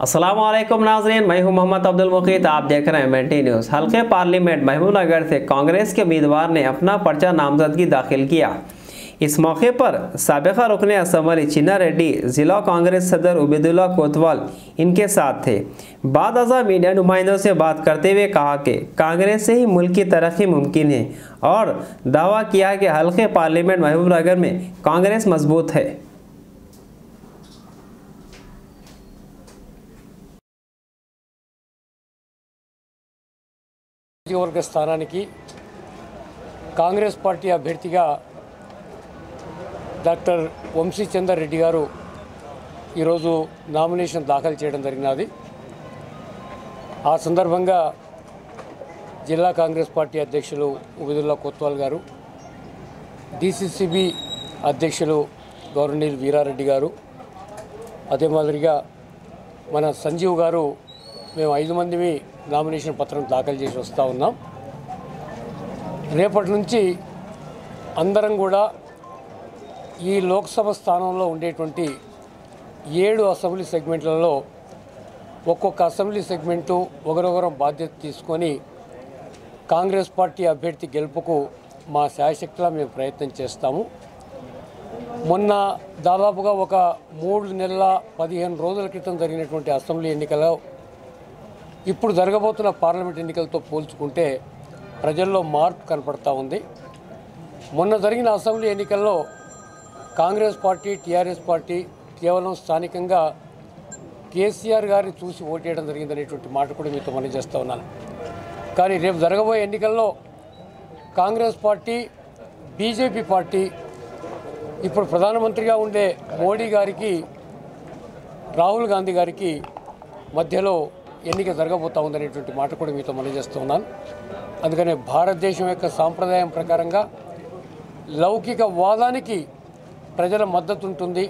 असलम नाजरीन, मैं हूँ मोहम्मद अब्दुल मुकीत आप देख रहे हैं एम न्यूज़ हल्के पार्लियामेंट महबूबनगर से कांग्रेस के उम्मीदवार ने अपना पर्चा नामजदगी दाखिल किया। इस मौके पर सबका रुकन असम्बली चिन्ना रेड्डी, ज़िला कांग्रेस सदर उबैदुल्ला कोतवाल इनके साथ थे। बाद अजा मीडिया नुमाइंदों से बात करते हुए कहा कि कांग्रेस से ही मुल्क की तरक्की मुमकिन है और दावा किया कि हल्के पार्लियामेंट महबूबनगर में कांग्रेस मज़बूत है। నియోజకవర్గ స్థానానికి కాంగ్రెస్ పార్టీ అభ్యర్థిగా డాక్టర్ వంశీచందర్ రెడ్డి గారు ఈరోజు నామినేషన్ దాఖలు చేయడం జరిగినది. ఆ సందర్భంగా జిల్లా కాంగ్రెస్ పార్టీ అధ్యక్షులు ఉబిదుల్లా కొత్వాల్ గారు డిసిసిబి అధ్యక్షులు గౌరవనీయులు వీరారెడ్డి గారు అదే మాదిరిగా మన సంజీవ్ గారు మేము ఐదు మందిమి నామినేషన్ పత్రం దాఖలు చేసి వస్తూ ఉన్నాం. రేపటి నుంచి అందరం కూడా ఈ లోక్సభ స్థానంలో ఉండేటువంటి ఏడు అసెంబ్లీ సెగ్మెంట్లలో ఒక్కొక్క అసెంబ్లీ సెగ్మెంటు ఒకరొకరం బాధ్యత తీసుకొని కాంగ్రెస్ పార్టీ అభ్యర్థి గెలుపుకు మా శాయశక్తిలా మేము ప్రయత్నం చేస్తాము. మొన్న దాదాపుగా ఒక మూడు నెలల పదిహేను రోజుల క్రితం జరిగినటువంటి అసెంబ్లీ ఎన్నికలో ఇప్పుడు జరగబోతున్న పార్లమెంట్ ఎన్నికలతో పోల్చుకుంటే ప్రజల్లో మార్పు కనపడతా ఉంది. మొన్న జరిగిన అసెంబ్లీ ఎన్నికల్లో కాంగ్రెస్ పార్టీ టీఆర్ఎస్ పార్టీ కేవలం స్థానికంగా కేసీఆర్ గారిని చూసి ఓటేయడం జరిగిందనేటువంటి మాట కూడా మీతో మనం చేస్తూ ఉన్నాను. కానీ రేపు జరగబోయే ఎన్నికల్లో కాంగ్రెస్ పార్టీ బీజేపీ పార్టీ ఇప్పుడు ప్రధానమంత్రిగా ఉండే మోడీ గారికి రాహుల్ గాంధీ గారికి మధ్యలో ఎన్నిక జరగబోతా ఉందనేటువంటి మాట కూడా మీతో మనం ఉన్నాను అందుకనే భారతదేశం యొక్క సాంప్రదాయం ప్రకారంగా లౌకిక వాదానికి ప్రజల మద్దతు ఉంటుంది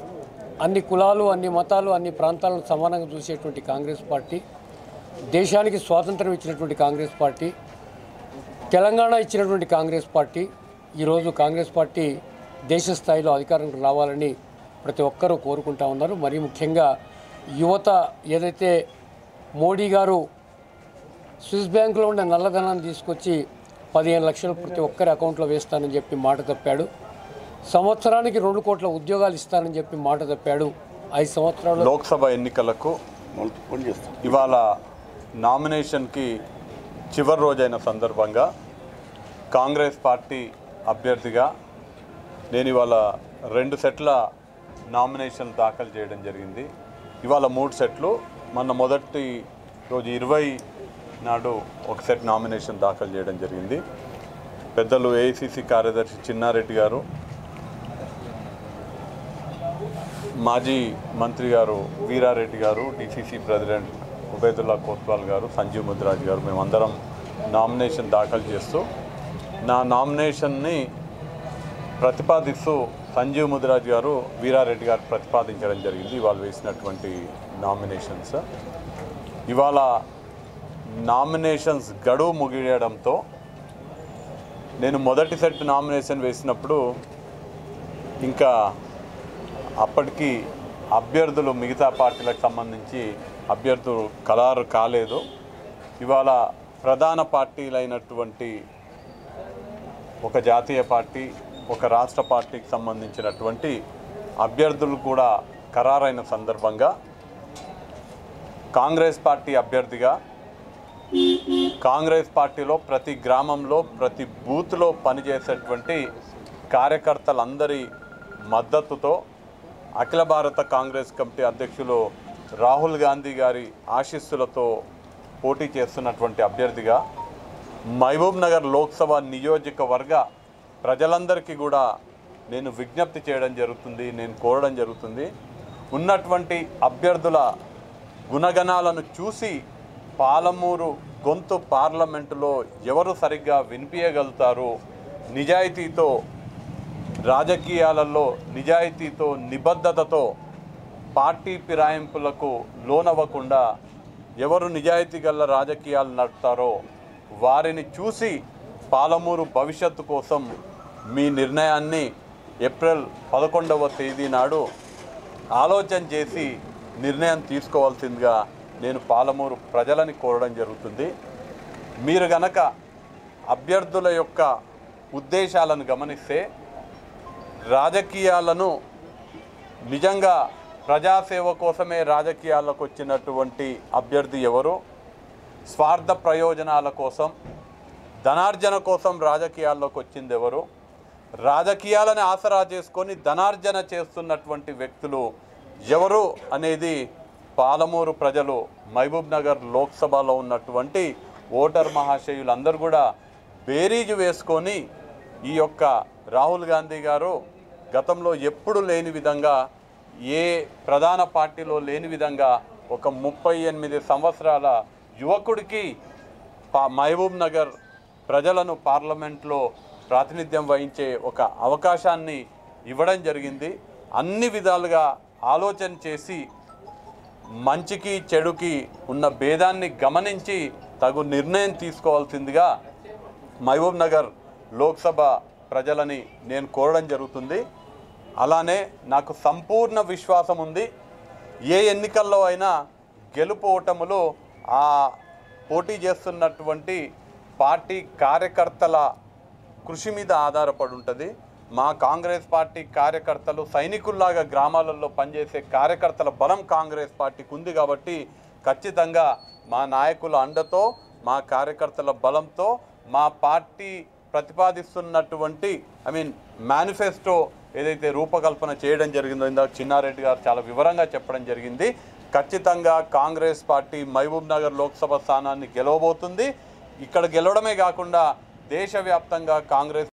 అన్ని కులాలు అన్ని మతాలు అన్ని ప్రాంతాలను సమానంగా చూసేటువంటి కాంగ్రెస్ పార్టీ దేశానికి స్వాతంత్రం ఇచ్చినటువంటి కాంగ్రెస్ పార్టీ తెలంగాణ ఇచ్చినటువంటి కాంగ్రెస్ పార్టీ ఈరోజు కాంగ్రెస్ పార్టీ దేశ స్థాయిలో అధికారంలోకి రావాలని ప్రతి ఒక్కరూ కోరుకుంటా ఉన్నారు. మరీ ముఖ్యంగా యువత ఏదైతే మోడీ గారు స్విస్ బ్యాంకులో ఉండే నల్లధనాన్ని తీసుకొచ్చి పదిహేను లక్షలు ప్రతి ఒక్కరి అకౌంట్లో వేస్తానని చెప్పి మాట తప్పాడు. సంవత్సరానికి రెండు కోట్ల ఉద్యోగాలు ఇస్తానని చెప్పి మాట తప్పాడు. ఐదు సంవత్సరాలు లోక్సభ ఎన్నికలకు ఇవాళ నామినేషన్కి చివరి రోజైన సందర్భంగా కాంగ్రెస్ పార్టీ అభ్యర్థిగా నేను ఇవాళ రెండు సెట్ల నామినేషన్ దాఖలు చేయడం జరిగింది. ఇవాళ మూడు సెట్లు. మొన్న మొదటి రోజు ఇరవై నాడు ఒక సెట్ నామినేషన్ దాఖలు చేయడం జరిగింది. పెద్దలు ఏఐసిసి కార్యదర్శి చిన్నారెడ్డి గారు మాజీ మంత్రి గారు వీరారెడ్డి గారు డిసిసి ప్రెసిడెంట్ ఉబేదుల్లా కోత్వాల్ గారు సంజీవ్ ముద్రాజ్ గారు మేమందరం నామినేషన్ దాఖలు చేస్తూ నా నామినేషన్ని ప్రతిపాదిస్తూ సంజీవ్ ముదిరాజ్ గారు వీరారెడ్డి గారు ప్రతిపాదించడం జరిగింది. వాళ్ళు వేసినటువంటి నామినేషన్స్. ఇవాళ నామినేషన్స్ గడువు ముగియడంతో నేను మొదటి సెట్ నామినేషన్ వేసినప్పుడు ఇంకా అప్పటికి అభ్యర్థులు మిగతా పార్టీలకు సంబంధించి అభ్యర్థులు ఖరారు కాలేదు. ఇవాళ ప్రధాన పార్టీలైనటువంటి ఒక జాతీయ పార్టీ ఒక రాష్ట్ర పార్టీకి సంబంధించినటువంటి అభ్యర్థులు కూడా ఖరారైన సందర్భంగా కాంగ్రెస్ పార్టీ అభ్యర్థిగా కాంగ్రెస్ పార్టీలో ప్రతి గ్రామంలో ప్రతి బూత్లో పనిచేసేటువంటి కార్యకర్తలందరి మద్దతుతో అఖిల భారత కాంగ్రెస్ కమిటీ అధ్యక్షులు రాహుల్ గాంధీ గారి ఆశీస్సులతో పోటీ చేస్తున్నటువంటి అభ్యర్థిగా మహబూబ్ నగర్ లోక్సభ నియోజకవర్గ ప్రజలందరికీ కూడా నేను విజ్ఞప్తి చేయడం జరుగుతుంది నేను కోరడం జరుగుతుంది. ఉన్నటువంటి అభ్యర్థుల గుణగణాలను చూసి పాలమూరు గొంతు పార్లమెంటులో ఎవరు సరిగ్గా వినిపించగలుగుతారు నిజాయితీతో రాజకీయాలలో నిజాయితీతో నిబద్ధతతో పార్టీ ఫిరాయింపులకు లోనవ్వకుండా ఎవరు నిజాయితీ గల రాజకీయాలు నడుపుతారో వారిని చూసి పాలమూరు భవిష్యత్తు కోసం మీ నిర్ణయాన్ని ఏప్రిల్ పదకొండవ తేదీ నాడు ఆలోచన చేసి నిర్ణయం తీసుకోవాల్సిందిగా నేను పాలమూరు ప్రజలని కోరడం జరుగుతుంది. మీరు గనక అభ్యర్థుల యొక్క ఉద్దేశాలను గమనిస్తే రాజకీయాలను నిజంగా ప్రజాసేవ కోసమే రాజకీయాలకు వచ్చినటువంటి అభ్యర్థి ఎవరు? స్వార్థ ప్రయోజనాల కోసం ధనార్జన కోసం రాజకీయాల్లోకి వచ్చింది ఎవరు? రాజకీయాలని ఆసరా చేసుకొని ధనార్జన చేస్తున్నటువంటి వ్యక్తులు ఎవరు అనేది పాలమూరు ప్రజలు మహబూబ్ నగర్ లోక్సభలో ఉన్నటువంటి ఓటర్ మహాశయులందరూ కూడా బేరీజు వేసుకొని ఈ యొక్క రాహుల్ గాంధీ గారు గతంలో ఎప్పుడు లేని విధంగా ఏ ప్రధాన పార్టీలో లేని విధంగా ఒక ముప్పై ఎనిమిది సంవత్సరాల యువకుడికి పా- మహబూబ్ నగర్ ప్రజలను పార్లమెంట్లో ప్రాతినిధ్యం వహించే ఒక అవకాశాన్ని ఇవ్వడం జరిగింది. అన్ని విధాలుగా ఆలోచన చేసి మంచికి చెడుకి ఉన్న భేదాన్ని గమనించి తగు నిర్ణయం తీసుకోవాల్సిందిగా మహబూబ్ నగర్ లోక్సభ ప్రజలని నేను కోరడం జరుగుతుంది. అలానే నాకు సంపూర్ణ విశ్వాసం ఉంది. ఏ ఎన్నికల్లో అయినా గెలుపు ఓటములు ఆ పోటీ చేస్తున్నటువంటి పార్టీ కార్యకర్తల కృషి మీద ఆధారపడి ఉంటుంది. మా కాంగ్రెస్ పార్టీ కార్యకర్తలు సైనికుల్లాగా గ్రామాలలో పనిచేసే కార్యకర్తల బలం కాంగ్రెస్ పార్టీకి ఉంది కాబట్టి ఖచ్చితంగా మా నాయకుల అండతో మా కార్యకర్తల బలంతో మా పార్టీ ప్రతిపాదిస్తున్నటువంటి ఐ మీన్ మేనిఫెస్టో ఏదైతే రూపకల్పన చేయడం జరిగిందో ఇందాక చిన్నారెడ్డి గారు చాలా వివరంగా చెప్పడం జరిగింది. ఖచ్చితంగా కాంగ్రెస్ పార్టీ మహబూబ్ నగర్ లోక్సభ స్థానాన్ని గెలవబోతుంది. ఇక్కడ గెలవడమే కాకుండా దేశవ్యాప్తంగా కాంగ్రెస్